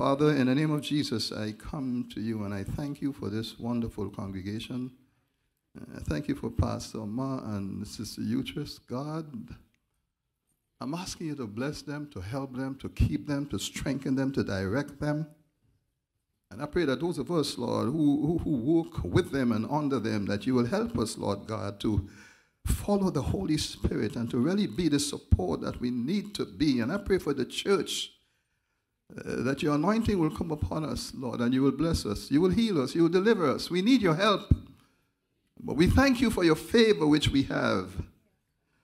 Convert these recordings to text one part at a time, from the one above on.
Father, in the name of Jesus, I come to you and I thank you for this wonderful congregation. I thank you for Pastor Ma and Sister Utrus. God, I'm asking you to bless them, to help them, to keep them, to strengthen them, to direct them. And I pray that those of us, Lord, who, who, who work with them and under them, that you will help us, Lord God, to follow the Holy Spirit and to really be the support that we need to be. And I pray for the church uh, that your anointing will come upon us, Lord, and you will bless us. You will heal us. You will deliver us. We need your help. But we thank you for your favor which we have.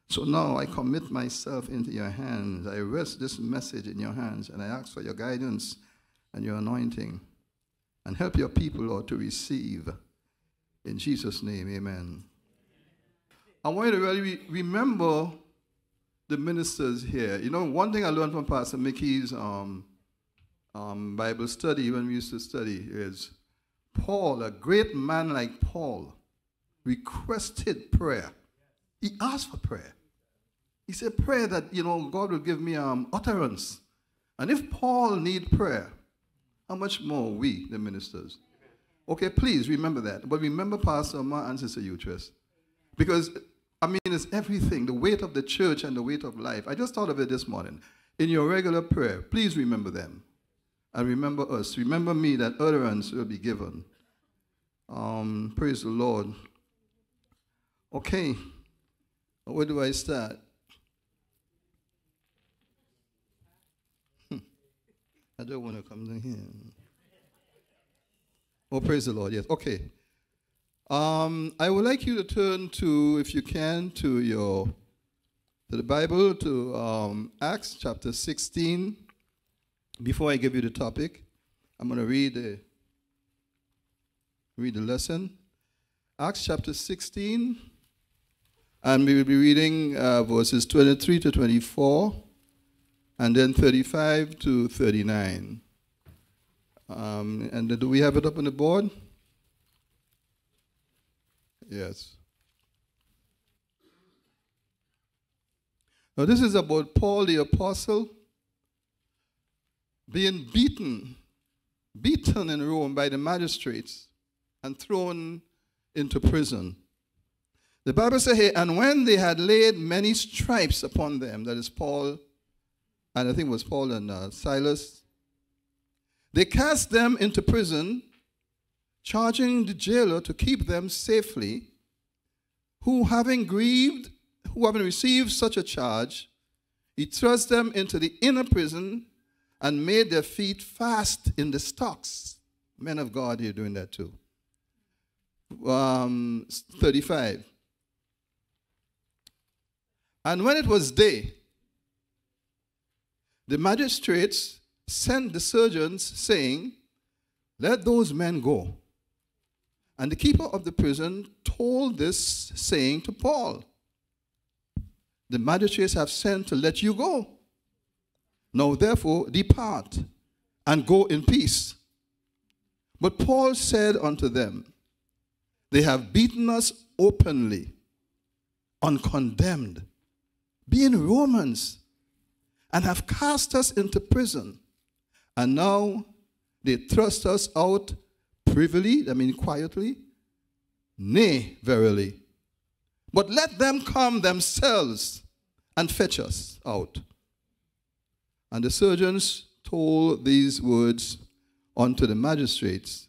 So now I commit myself into your hands. I rest this message in your hands, and I ask for your guidance and your anointing. And help your people, Lord, to receive. In Jesus' name, amen. I want you to really remember the ministers here. You know, one thing I learned from Pastor Mickey's um, um, Bible study when we used to study is Paul, a great man like Paul, requested prayer. He asked for prayer. He said, Pray that, you know, God will give me um, utterance. And if Paul need prayer, how much more we, the ministers? Okay, please remember that. But remember Pastor Ma and Sister Utrus. Because, I mean, it's everything the weight of the church and the weight of life. I just thought of it this morning. In your regular prayer, please remember them and remember us. Remember me that utterance will be given. Um, praise the Lord. Okay, where do I start? Hmm. I don't want to come to here. Oh, praise the Lord. Yes. Okay. Um, I would like you to turn to, if you can, to your to the Bible, to um, Acts chapter 16. Before I give you the topic, I'm going to read the, read the lesson. Acts chapter 16, and we will be reading uh, verses 23 to 24, and then 35 to 39. Um, and do we have it up on the board? Yes. Now, this is about Paul the Apostle being beaten, beaten in Rome by the magistrates and thrown into prison. The Bible says here, and when they had laid many stripes upon them, that is Paul, and I think it was Paul and uh, Silas, they cast them into prison, charging the jailer to keep them safely, who having grieved, who having received such a charge, he thrust them into the inner prison and made their feet fast in the stocks. Men of God, you're doing that too. Um, 35. And when it was day, the magistrates sent the surgeons, saying, Let those men go. And the keeper of the prison told this saying to Paul, The magistrates have sent to let you go. Now, therefore, depart and go in peace. But Paul said unto them, They have beaten us openly, uncondemned, being Romans, and have cast us into prison. And now they thrust us out privily, I mean quietly. Nay, verily. But let them come themselves and fetch us out. And the surgeons told these words unto the magistrates.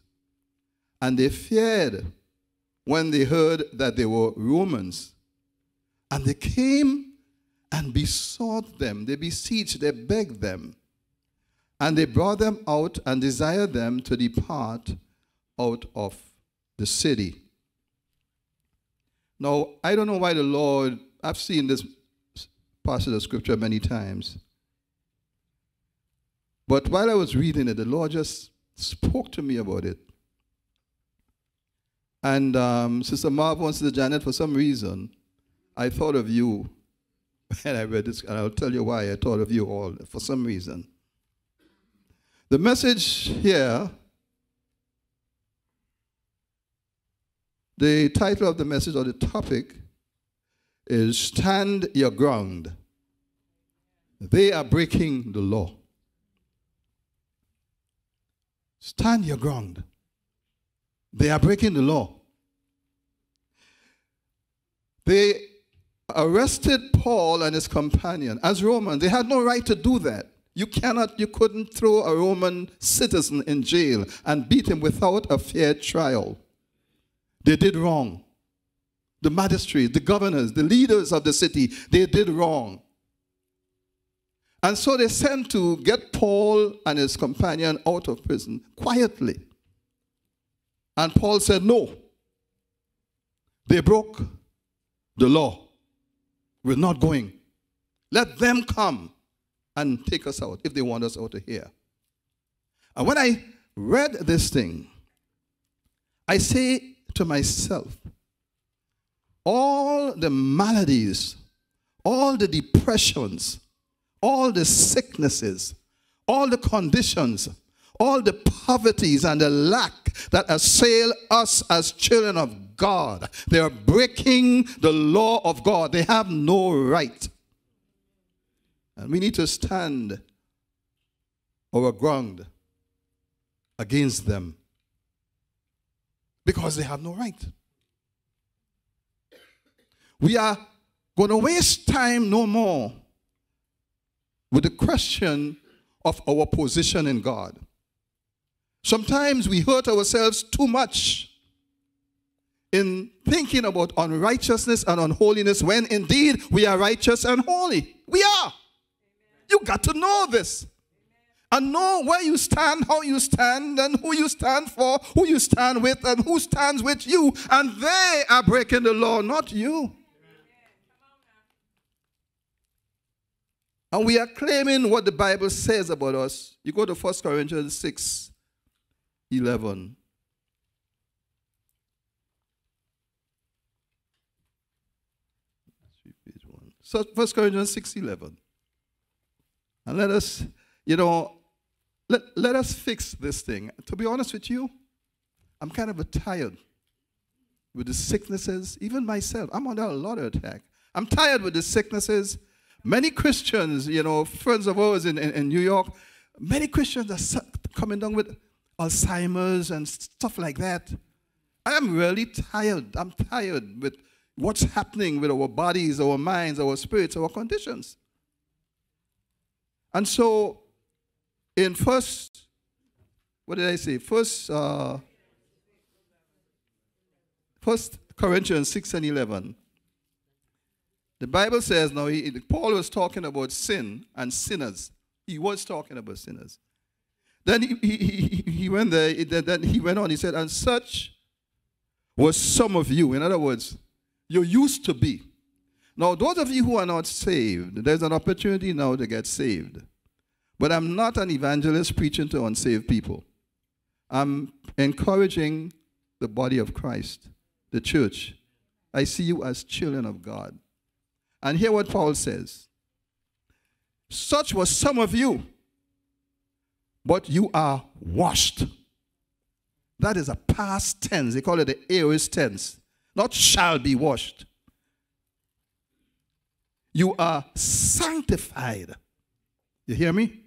And they feared when they heard that they were Romans. And they came and besought them, they beseeched, they begged them. And they brought them out and desired them to depart out of the city. Now, I don't know why the Lord, I've seen this passage of scripture many times. But while I was reading it, the Lord just spoke to me about it. And um, Sister Marv and Sister Janet, for some reason, I thought of you when I read this, and I'll tell you why I thought of you all for some reason. The message here, the title of the message or the topic is Stand Your Ground. They are breaking the law. Stand your ground. They are breaking the law. They arrested Paul and his companion as Romans. They had no right to do that. You cannot, you couldn't throw a Roman citizen in jail and beat him without a fair trial. They did wrong. The magistrates, the governors, the leaders of the city, they did wrong. And so they sent to get Paul and his companion out of prison quietly. And Paul said, No. They broke the law. We're not going. Let them come and take us out if they want us out of here. And when I read this thing, I say to myself, all the maladies, all the depressions, all the sicknesses, all the conditions, all the poverties and the lack that assail us as children of God. They are breaking the law of God. They have no right. And we need to stand our ground against them because they have no right. We are going to waste time no more with the question of our position in God. Sometimes we hurt ourselves too much in thinking about unrighteousness and unholiness when indeed we are righteous and holy. We are. You got to know this. And know where you stand, how you stand, and who you stand for, who you stand with, and who stands with you. And they are breaking the law, not you. And we are claiming what the Bible says about us. You go to 1 Corinthians 6 11. So 1 Corinthians 6 11. And let us, you know, let, let us fix this thing. To be honest with you, I'm kind of tired with the sicknesses, even myself. I'm under a lot of attack. I'm tired with the sicknesses Many Christians, you know, friends of ours in, in, in New York, many Christians are coming down with Alzheimer's and stuff like that. I am really tired. I'm tired with what's happening with our bodies, our minds, our spirits, our conditions. And so, in first, what did I say? First, uh, first Corinthians 6 and 11. The Bible says now, he, Paul was talking about sin and sinners. He was talking about sinners. Then he, he, he, went there, then he went on, he said, and such was some of you. In other words, you used to be. Now, those of you who are not saved, there's an opportunity now to get saved. But I'm not an evangelist preaching to unsaved people. I'm encouraging the body of Christ, the church. I see you as children of God. And hear what Paul says. Such was some of you, but you are washed. That is a past tense. They call it the aorist tense. Not shall be washed. You are sanctified. You hear me?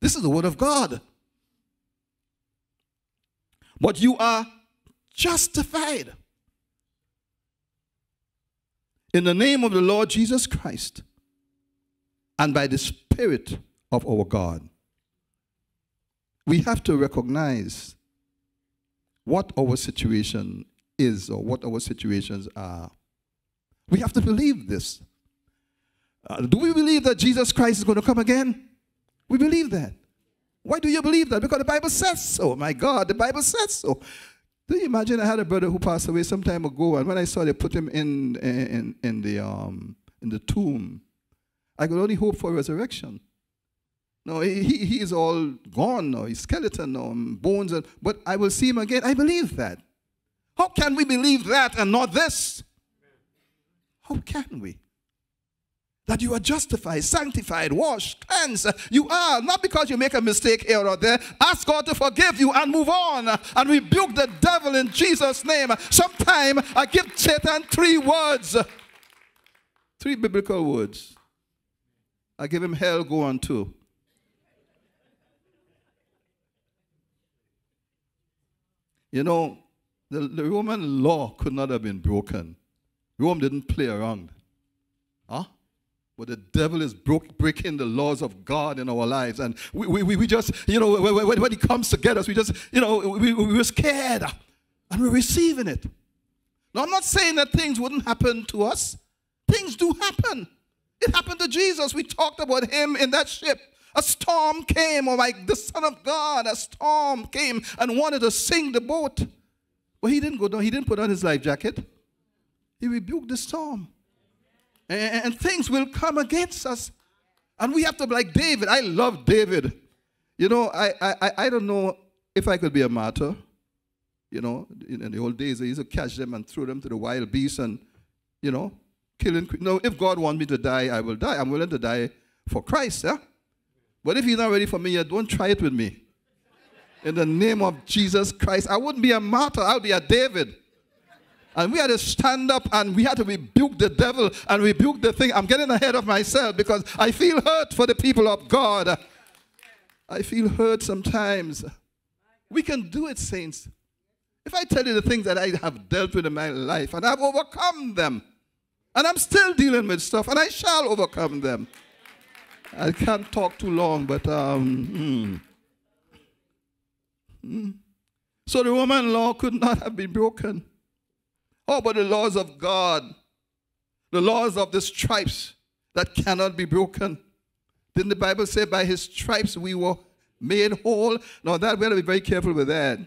This is the word of God. But you are justified in the name of the Lord Jesus Christ and by the Spirit of our God. We have to recognize what our situation is or what our situations are. We have to believe this. Uh, do we believe that Jesus Christ is going to come again? We believe that. Why do you believe that? Because the Bible says so. My God, the Bible says so. Do you imagine I had a brother who passed away some time ago, and when I saw they put him in, in, in, the, um, in the tomb, I could only hope for resurrection. No, he, he is all gone now. He's skeleton now, bones, and, but I will see him again. I believe that. How can we believe that and not this? How can we? That you are justified, sanctified, washed, cleansed. You are, not because you make a mistake here or there. Ask God to forgive you and move on and rebuke the devil in Jesus' name. Sometime I give Satan three words, three biblical words. I give him hell, go on too. You know, the, the Roman law could not have been broken. Rome didn't play around. Huh? But the devil is broke, breaking the laws of God in our lives. And we, we, we just, you know, when, when he comes to get us, we just, you know, we, we were scared. And we're receiving it. Now, I'm not saying that things wouldn't happen to us. Things do happen. It happened to Jesus. We talked about him in that ship. A storm came, or like the Son of God, a storm came and wanted to sink the boat. But he didn't go down, he didn't put on his life jacket. He rebuked the storm. And, things will come against us. And we have to be like David. I love David. You know, I, I, I don't know if I could be a martyr. You know, in the old days, they used to catch them and throw them to the wild beasts and, you know, killing. No, if God wants me to die, I will die. I'm willing to die for Christ, yeah? But if he's not ready for me yet, don't try it with me. In the name of Jesus Christ, I wouldn't be a martyr, I'll be a David. And we had to stand up and we had to rebuke the devil and rebuke the thing. I'm getting ahead of myself because I feel hurt for the people of God. I feel hurt sometimes. We can do it, saints. If I tell you the things that I have dealt with in my life and I've overcome them, and I'm still dealing with stuff, and I shall overcome them. I can't talk too long, but um, hmm. Hmm. so the Roman law could not have been broken. Oh, but the laws of God, the laws of the stripes that cannot be broken. Didn't the Bible say by his stripes we were made whole? Now that we have to be very careful with that.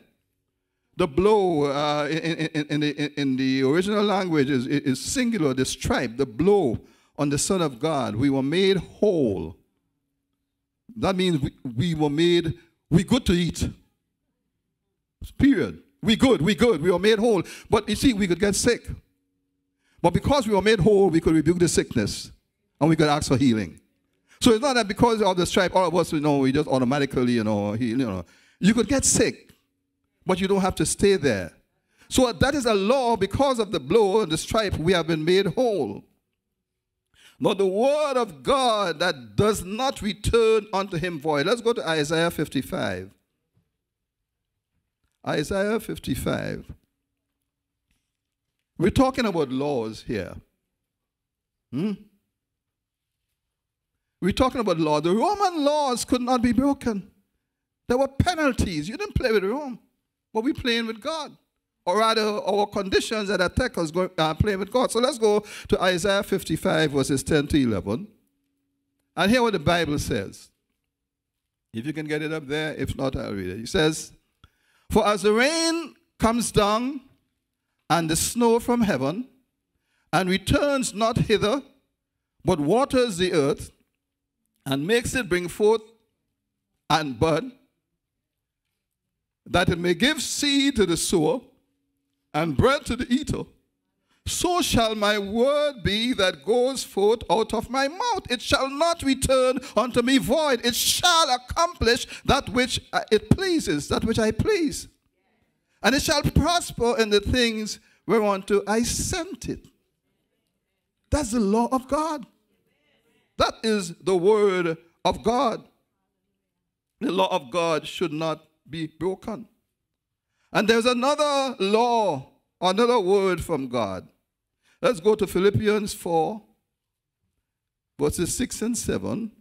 The blow uh, in, in, in, the, in the original language is, is singular, the stripe, the blow on the Son of God. We were made whole. That means we, we were made, we good to eat. Period. We good, we good. We were made whole. But you see, we could get sick. But because we were made whole, we could rebuke the sickness and we could ask for healing. So it's not that because of the stripe, all of us, you know, we just automatically, you know, heal, you know. You could get sick but you don't have to stay there. So that is a law because of the blow and the stripe, we have been made whole. Now, the word of God that does not return unto him void. Let's go to Isaiah 55. Isaiah 55. We're talking about laws here. Hmm? We're talking about law. The Roman laws could not be broken. There were penalties. You didn't play with Rome. But we're playing with God. Or rather, our conditions that attack us going, uh, playing with God. So let's go to Isaiah 55, verses 10 to 11. And hear what the Bible says. If you can get it up there, if not, I'll read it. It says, For as the rain comes down and the snow from heaven, and returns not hither, but waters the earth, and makes it bring forth and bud, that it may give seed to the sower and bread to the eater, so shall my word be that goes forth out of my mouth. It shall not return unto me void. It shall accomplish that which uh, it pleases, that which I please. And it shall prosper in the things whereunto I sent it. That's the law of God. That is the word of God. The law of God should not be broken. And there's another law, another word from God. Let's go to Philippians 4, verses 6 and 7.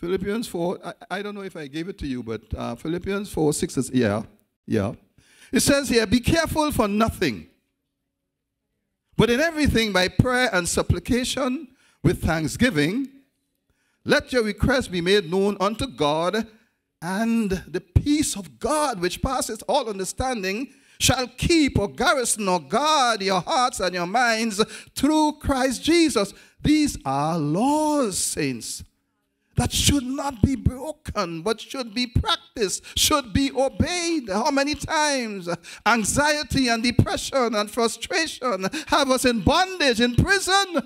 Philippians 4, I, I, don't know if I gave it to you, but uh, Philippians 4, 6 is, yeah, yeah. It says here, be careful for nothing, but in everything by prayer and supplication with thanksgiving, let your requests be made known unto God, and the peace of God, which passes all understanding, shall keep or garrison or guard your hearts and your minds through Christ Jesus. These are laws, saints, that should not be broken, but should be practiced, should be obeyed. How many times anxiety and depression and frustration have us in bondage, in prison?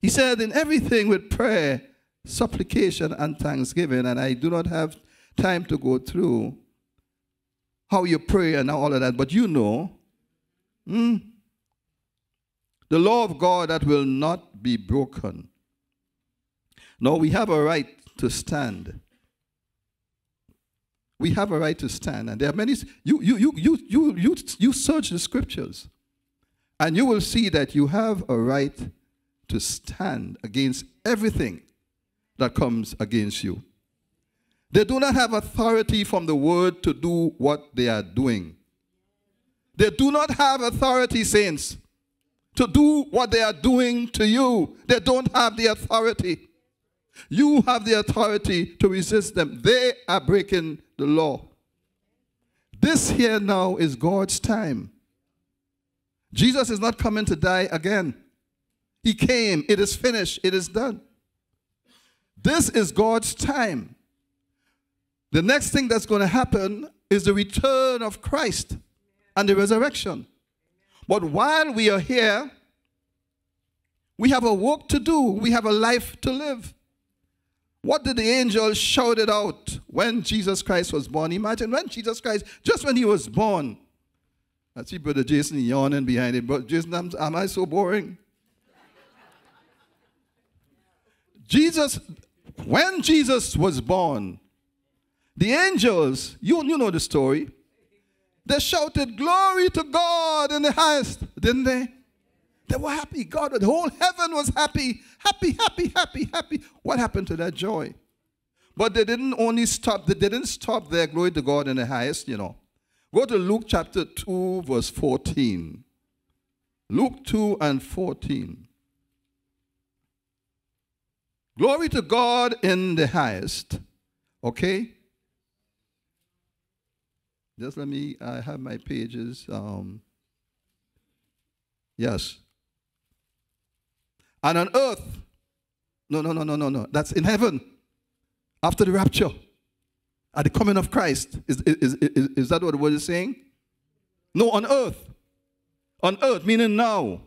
He said, In everything with prayer, supplication, and thanksgiving, and I do not have time to go through how you pray and all of that, but you know, hmm, the law of God that will not be broken. Now we have a right to stand. We have a right to stand. And there are many, you, you, you, you, you, you, you search the scriptures and you will see that you have a right to stand against everything that comes against you. They do not have authority from the word to do what they are doing. They do not have authority, saints, to do what they are doing to you. They don't have the authority. You have the authority to resist them. They are breaking the law. This here now is God's time. Jesus is not coming to die again. He came. It is finished. It is done. This is God's time. The next thing that's going to happen is the return of Christ and the resurrection. But while we are here, we have a work to do. We have a life to live. What did the angels shouted out when Jesus Christ was born? Imagine when Jesus Christ, just when he was born. I see Brother Jason yawning behind him. But Jason, am, am I so boring? Jesus, when Jesus was born, the angels, you, you know the story, they shouted, Glory to God in the highest, didn't they? They were happy. God, the whole heaven was happy. Happy, happy, happy, happy. What happened to that joy? But they didn't only stop, they didn't stop there, glory to God in the highest, you know. Go to Luke chapter 2, verse 14. Luke 2 and 14. Glory to God in the highest. Okay? Just let me, I have my pages. Um, yes. And on earth, no, no, no, no, no, no. That's in heaven. After the rapture, at the coming of Christ. Is, is, is, is that what the word is saying? No, on earth. On earth, meaning now.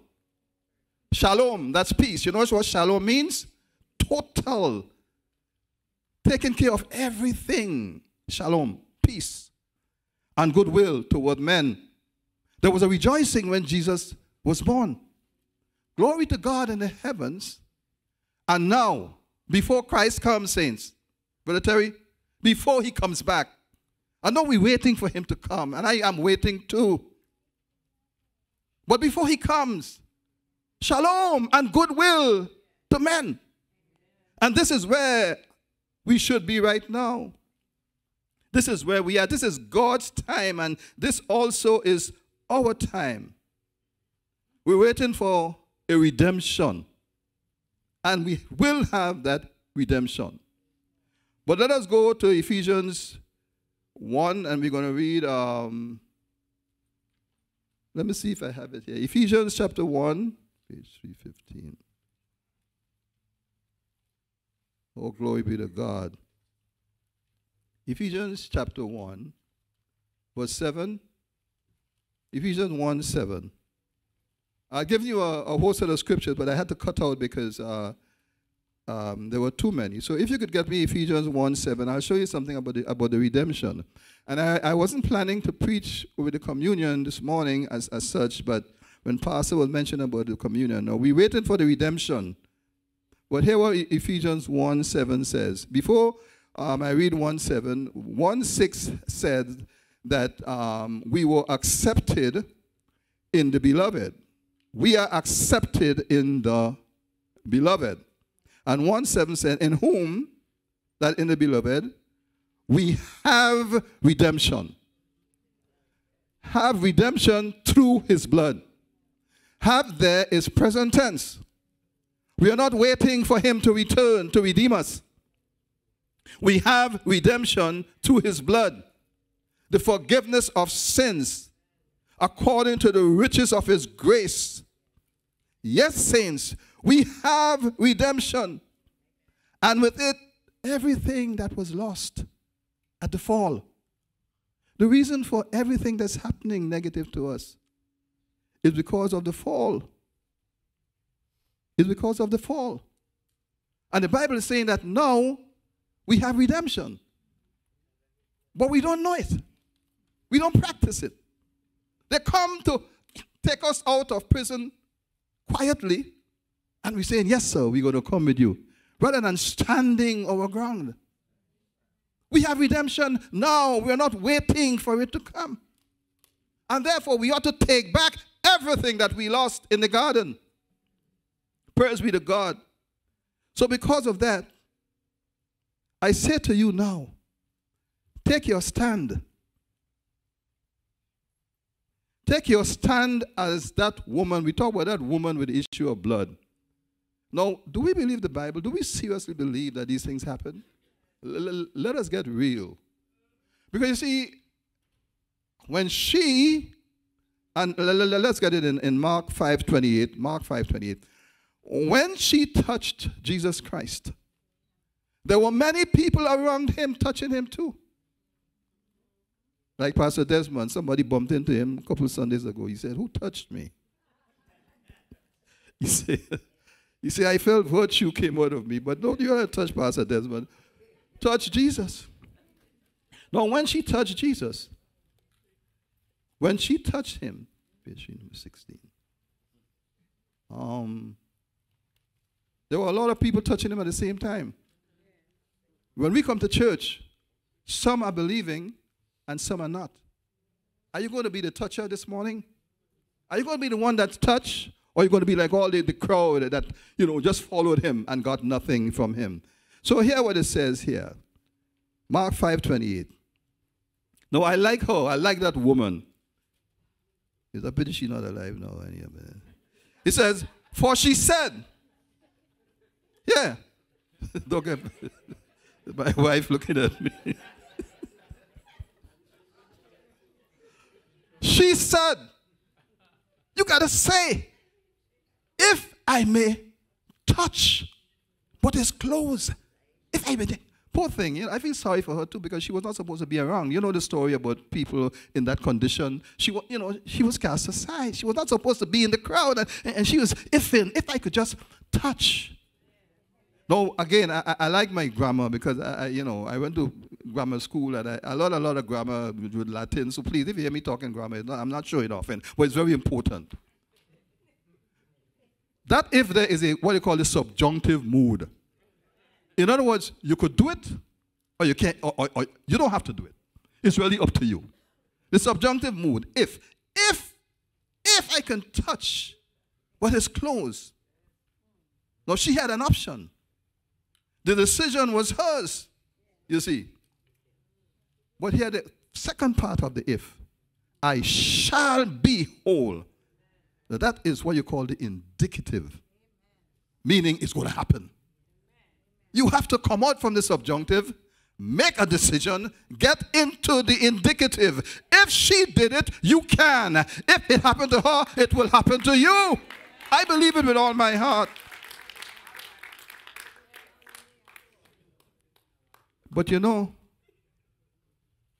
Shalom, that's peace. You know what shalom means? Total. Taking care of everything. Shalom, peace, and goodwill toward men. There was a rejoicing when Jesus was born. Glory to God in the heavens. And now, before Christ comes, saints, Brother Terry, before he comes back, I know we're waiting for him to come, and I am waiting too. But before he comes, shalom and goodwill to men. And this is where we should be right now. This is where we are. This is God's time, and this also is our time. We're waiting for a redemption. And we will have that redemption. But let us go to Ephesians 1, and we're going to read. Um, let me see if I have it here. Ephesians chapter 1, page 315. Oh, glory be to God. Ephesians chapter 1, verse 7. Ephesians 1 7. I give you a, a, whole set of scriptures, but I had to cut out because uh, um, there were too many. So if you could get me Ephesians 1 7, I'll show you something about the, about the redemption. And I, I wasn't planning to preach with the communion this morning as, as such, but when Pastor was mentioning about the communion, no, we waited for the redemption. But here what Ephesians 1 7 says. Before um, I read 1 7, 1 6 said that um, we were accepted in the beloved we are accepted in the beloved. And 1 7 said, In whom, that in the beloved, we have redemption. Have redemption through his blood. Have there is present tense. We are not waiting for him to return to redeem us. We have redemption through his blood, the forgiveness of sins according to the riches of his grace Yes, saints, we have redemption. And with it, everything that was lost at the fall. The reason for everything that's happening negative to us is because of the fall. Is because of the fall. And the Bible is saying that now we have redemption. But we don't know it. We don't practice it. They come to take us out of prison quietly, and we're saying, Yes, sir, we're going to come with you. rather than standing our ground. We have redemption now. We are not waiting for it to come. And therefore, we ought to take back everything that we lost in the garden. Praise be to God. So, because of that, I say to you now take your stand. Take your stand as that woman. We talk about that woman with the issue of blood. Now, do we believe the Bible? Do we seriously believe that these things happen? L- let us get real. Because you see, when she, and let's get it in, in Mark 5.28, Mark 5.28, when she touched Jesus Christ, there were many people around him touching him too. Like Pastor Desmond, somebody bumped into him a couple Sundays ago. He said, Who touched me? He said, he said, I felt virtue came out of me, but don't you want to touch Pastor Desmond. Touch Jesus. Now, when she touched Jesus, when she touched him, page number 16, um, there were a lot of people touching him at the same time. When we come to church, some are believing and some are not. Are you going to be the toucher this morning? Are you going to be the one that's touched? Or are you going to be like all the, the crowd that, you know, just followed him and got nothing from him? So hear what it says here. Mark 5.28. No, I like her. I like that woman. Is a pity she's not alive now. He says, for she said, yeah. Get my wife looking at me. she said, You got to say, if I may touch what is close, if I may. Poor thing, you know, I feel sorry for her too because she was not supposed to be around. You know the story about people in that condition. She was, you know, she was cast aside. She was not supposed to be in the crowd, and, and she was if in, If I could just touch no, again, I, I like my grammar because I, I, you know I went to grammar school and I, I learned a lot of grammar with, Latin. So please, if you hear me talking grammar, I'm not showing off, often, but it's very important. That if there is a what you call a subjunctive mood. In other words, you could do it, or you can't, or, or, or you don't have to do it. It's really up to you. The subjunctive mood. If, if, if I can touch what is close. Now she had an option. The decision was hers, you see. But here, the second part of the if I shall be whole. Now that is what you call the indicative, meaning it's going to happen. You have to come out from the subjunctive, make a decision, get into the indicative. If she did it, you can. If it happened to her, it will happen to you. I believe it with all my heart. But you know,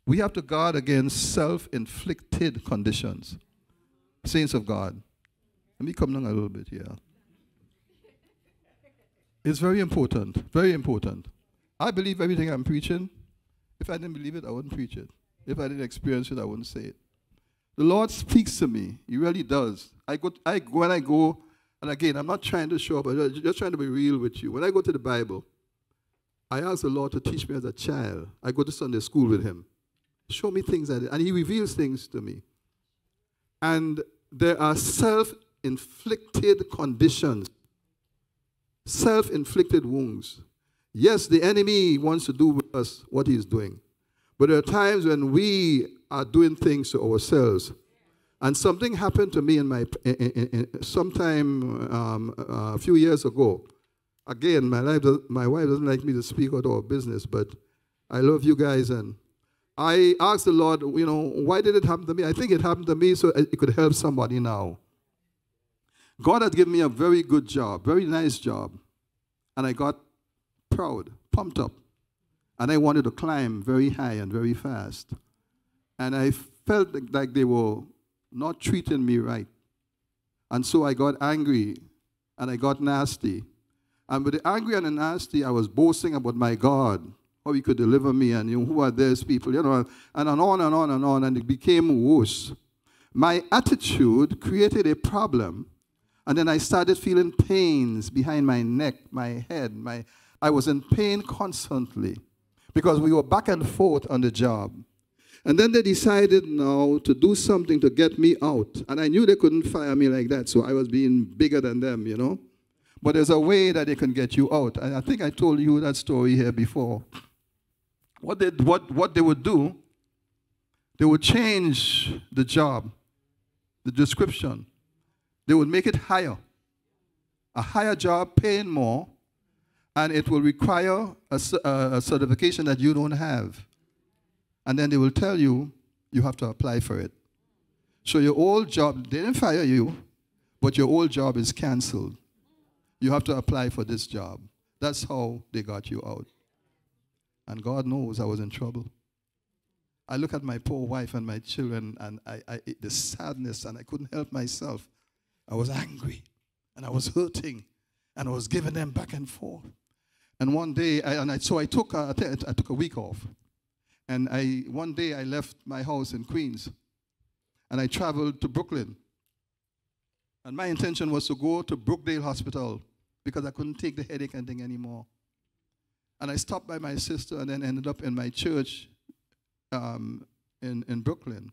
we have to guard against self inflicted conditions. Saints of God. Let me come down a little bit here. It's very important, very important. I believe everything I'm preaching. If I didn't believe it, I wouldn't preach it. If I didn't experience it, I wouldn't say it. The Lord speaks to me. He really does. I go, I, when I go, and again, I'm not trying to show up, I'm just trying to be real with you. When I go to the Bible, I asked the Lord to teach me as a child. I go to Sunday school with him. Show me things and he reveals things to me. And there are self inflicted conditions, self inflicted wounds. Yes, the enemy wants to do with us what he's doing. But there are times when we are doing things to ourselves. And something happened to me in my in, in, in, sometime um, a few years ago. Again, my, life my wife doesn't like me to speak out our business, but I love you guys. And I asked the Lord, you know, why did it happen to me? I think it happened to me so it could help somebody now. God had given me a very good job, very nice job. And I got proud, pumped up. And I wanted to climb very high and very fast. And I felt like they were not treating me right. And so I got angry and I got nasty. And with the angry and the nasty, I was boasting about my God, how he could deliver me, and you know, who are these people, you know, and on and on and on, and it became worse. My attitude created a problem, and then I started feeling pains behind my neck, my head, my I was in pain constantly because we were back and forth on the job. And then they decided now to do something to get me out. And I knew they couldn't fire me like that, so I was being bigger than them, you know. But there's a way that they can get you out. And I think I told you that story here before. What they, what, what they would do, they would change the job, the description. They would make it higher. A higher job paying more, and it will require a, a certification that you don't have. And then they will tell you you have to apply for it. So your old job, they didn't fire you, but your old job is canceled. You have to apply for this job. That's how they got you out. And God knows I was in trouble. I look at my poor wife and my children and I, I, the sadness, and I couldn't help myself. I was angry and I was hurting and I was giving them back and forth. And one day, I, and I, so I took, a, I took a week off. And I, one day I left my house in Queens and I traveled to Brooklyn. And my intention was to go to Brookdale Hospital because I couldn't take the headache and thing anymore. And I stopped by my sister and then ended up in my church um, in, in Brooklyn.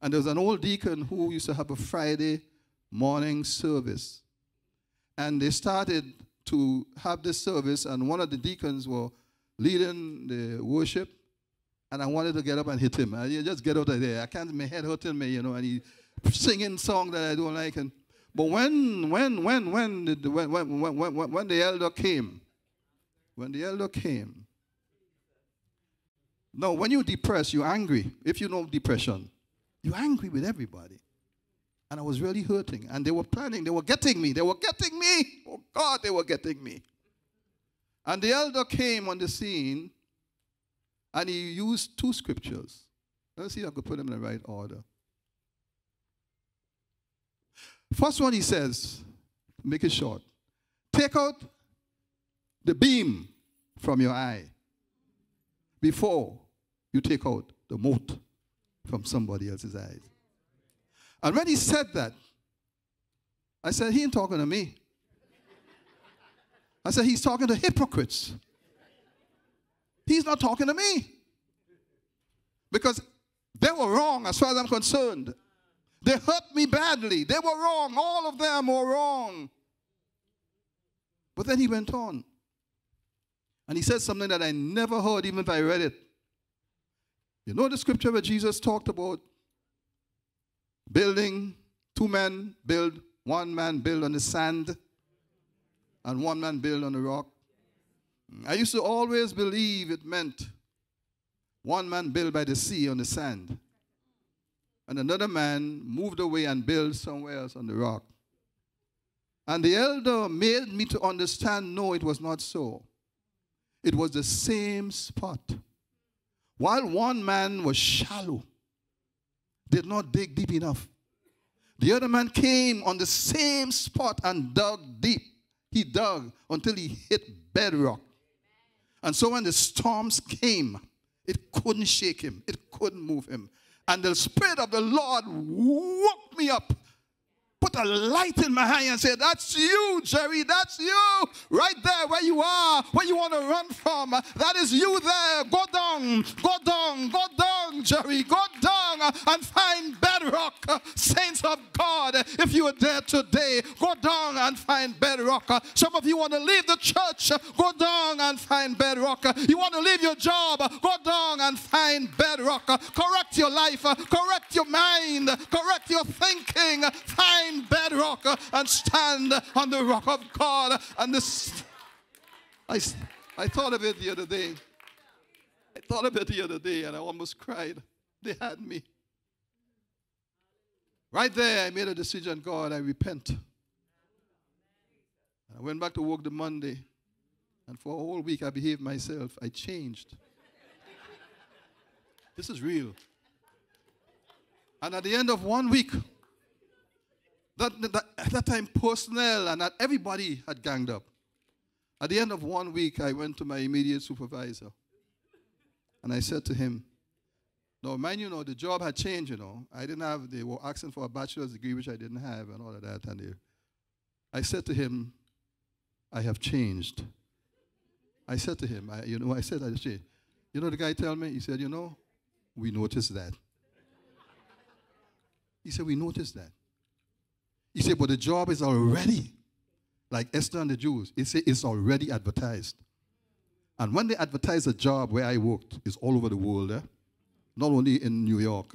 And there was an old deacon who used to have a Friday morning service. And they started to have this service, and one of the deacons were leading the worship. And I wanted to get up and hit him. I just get out of there. I can't, my head hurting me, you know, and he singing song that I don't like. And but when, when, when, when, the, when, when, when, when, when the elder came, when the elder came, no, when you're depressed, you're angry. If you know depression, you're angry with everybody. And I was really hurting. And they were planning, they were getting me. They were getting me. Oh God, they were getting me. And the elder came on the scene and he used two scriptures. Let's see if I could put them in the right order. First one he says, make it short. Take out the beam from your eye before you take out the mote from somebody else's eyes. And when he said that, I said, he ain't talking to me. I said, he's talking to hypocrites. He's not talking to me. Because they were wrong as far as I'm concerned. They hurt me badly. They were wrong. All of them were wrong. But then he went on. And he said something that I never heard, even if I read it. You know the scripture where Jesus talked about building, two men build, one man build on the sand, and one man build on the rock? I used to always believe it meant one man build by the sea on the sand, and another man moved away and built somewhere else on the rock. And the elder made me to understand no, it was not so. It was the same spot. While one man was shallow, did not dig deep enough. The other man came on the same spot and dug deep. He dug until he hit bedrock. And so when the storms came, it couldn't shake him, it couldn't move him. And the Spirit of the Lord woke me up put a light in my eye and said, That's you, Jerry. That's you. Right there where you are, where you want to run from. That is you there. Go down, go down, go down, Jerry. Go down Uh, and find bedrock. Uh, saints of God, if you are there today, go down and find bedrock. Uh, some of you want to leave the church, go down and find bedrock. You want to leave your job, go down and find bedrock. Correct your life, correct your mind, correct your thinking, find find bedrock and stand on the rock of God. And this, I, I thought of it the other day. I thought of it the other day and I almost cried. They had me. Right there, I made a decision God, I repent. I went back to work the Monday, and for a whole week I behaved myself. I changed. this is real. And at the end of one week, that, that, at that time, personnel and that everybody had ganged up. At the end of one week, I went to my immediate supervisor. And I said to him, no, mind you know, the job had changed, you know. I didn't have, they were asking for a bachelor's degree, which I didn't have, and all of that. And they, I said to him, I have changed. I said to him, I, you know, I said, I said, you know, the guy tell me, he said, you know, we noticed that. He said, we noticed that. He said, but the job is already, like Esther and the Jews, he said it's already advertised. And when they advertise a job where I worked, it's all over the world, eh? Not only in New York.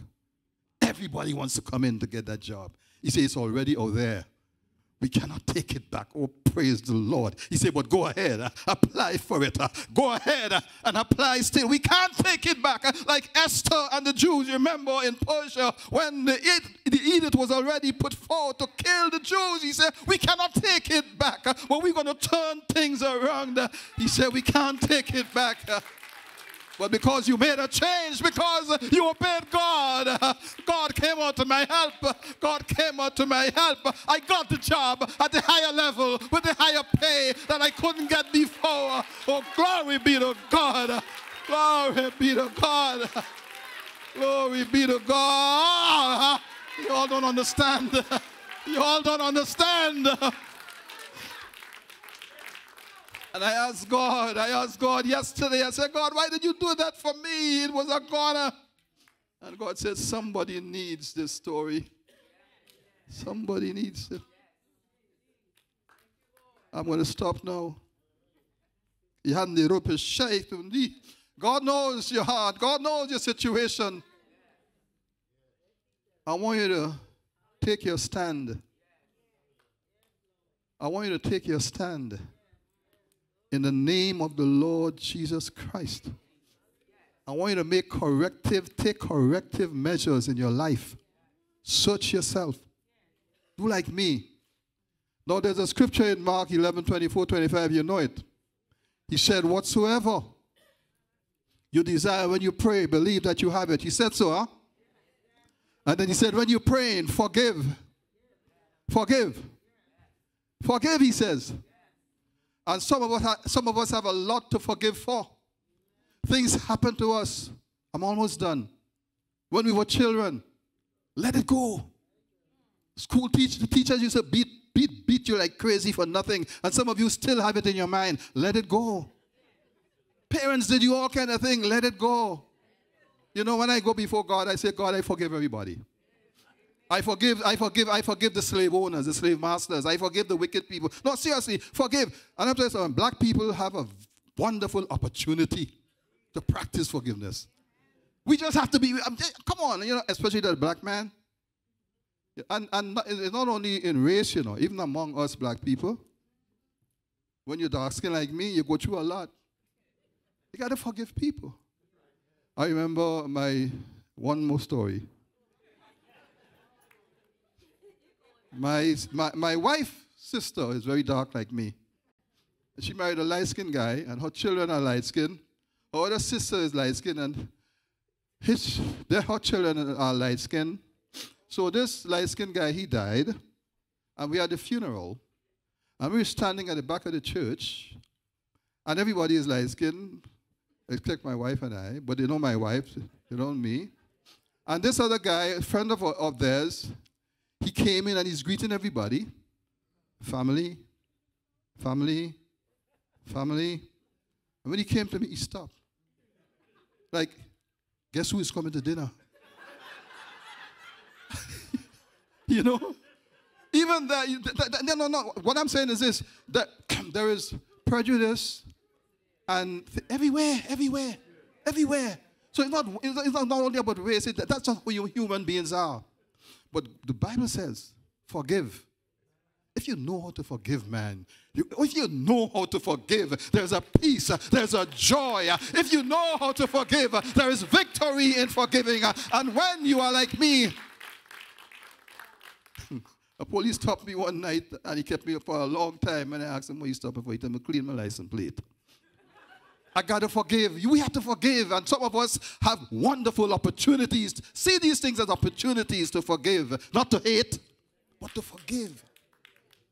Everybody wants to come in to get that job. He said it's already out there. We cannot take it back. Oh, praise the Lord. He said, but go ahead, uh, apply for it. Uh, go ahead uh, and apply still. We can't take it back. Like Esther and the Jews, remember in Persia, when the, edict was already put forward to kill the Jews, he said, we cannot take it back. But we're going to turn things around. He said, we can't take it back. But because you made a change, because you obeyed God, God came out to my help. God came out to my help. I got the job at the higher level with the higher pay that I couldn't get before. Oh, glory be to God. Glory be to God. Glory be to God. You all don't understand. You all don't understand. And I asked God, I asked God yesterday, I said, God, why did you do that for me? It was a corner. And God said, somebody needs this story. Somebody needs it. I'm going to stop now. God knows your heart. God knows your situation. I want you to take your stand. I want you to take your stand in the name of the Lord Jesus Christ. I want you to make corrective, take corrective measures in your life. Search yourself. Do like me. Now, there's a scripture in Mark 11 24, 25, you know it. He said, Whatsoever you desire when you pray, believe that you have it. He said so, huh? And then he said, When you're praying, forgive. Forgive. Forgive, he says. And some of, us some of us have a lot to forgive for. Things happen to us. I'm almost done. When we were children, let it go. School teach, teachers used to beat, beat, beat you like crazy for nothing. And some of you still have it in your mind. Let it go. Parents did you all kind of thing. Let it go. You know, when I go before God, I say, God, I forgive everybody. I forgive, I forgive, I forgive the slave owners, the slave masters. I forgive the wicked people. No, seriously, forgive. And I'm telling you something, black people have a wonderful opportunity to practice forgiveness. We just have to be, come on, you know, especially the black man. And, and it's not only in race, you know, even among us black people. When you're dark skinned like me, you go through a lot. You got to forgive people. I remember my one more story. My, my, my wife's sister is very dark like me. She married a light skinned guy, and her children are light skinned. Her other sister is light skinned, and his, their, her children are light skinned. So this light skinned guy, he died, and we had the funeral. And we were standing at the back of the church, and everybody is light skinned, except my wife and I, but they know my wife, they know me. And this other guy, a friend of, of theirs, he came in and he's greeting everybody family, family, family. And when he came to me, he stopped. Like, guess who is coming to dinner? you know? Even that, no, no, no. What I'm saying is this that there is prejudice and everywhere, everywhere, everywhere. So it's not, it's not, not only about race, it, that's just who human beings are. But the Bible says, forgive. If you know how to forgive, man, you, if you know how to forgive, there's a peace, there's a joy. If you know how to forgive, there is victory in forgiving. And when you are like me, a police stopped me one night and he kept me up for a long time. And I asked him, why you stopping for? He told me, clean my license plate. I got to forgive. We have to forgive. And some of us have wonderful opportunities. See these things as opportunities to forgive, not to hate, but to forgive.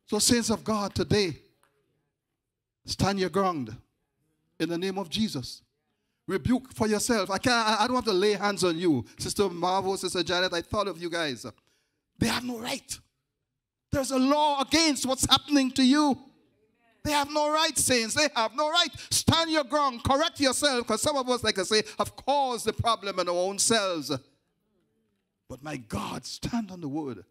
So, saints of God, today, stand your ground in the name of Jesus. Rebuke for yourself. I can't, I don't have to lay hands on you. Sister Marvel, Sister Janet, I thought of you guys. They have no right. There's a law against what's happening to you. They have no right, saints. They have no right. Stand your ground. Correct yourself. Because some of us, like I say, have caused the problem in our own selves. But my God, stand on the word.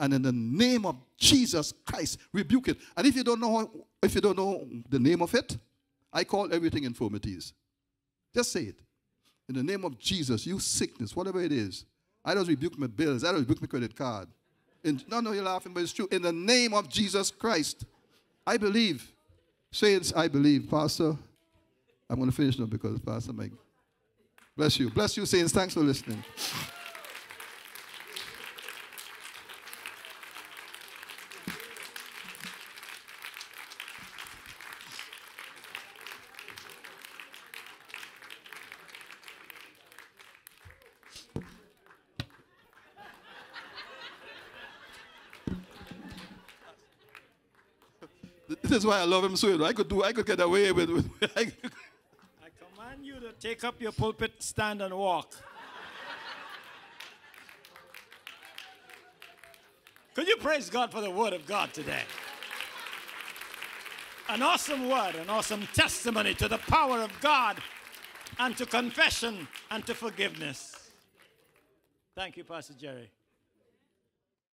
And in the name of Jesus Christ, rebuke it. And if you don't know, if you don't know the name of it, I call everything infirmities. Just say it. In the name of Jesus, you sickness, whatever it is. I don't rebuke my bills. I don't rebuke my credit card. In, no, no, you're laughing, but it's true. In the name of Jesus Christ, I believe. Saints, I believe. Pastor, I'm going to finish now because Pastor Mike. Bless you. Bless you, Saints. Thanks for listening. This is why I love him so. I could do. I could get away with. with I, I command you to take up your pulpit, stand, and walk. Could you praise God for the word of God today? An awesome word, an awesome testimony to the power of God and to confession and to forgiveness. Thank you, Pastor Jerry.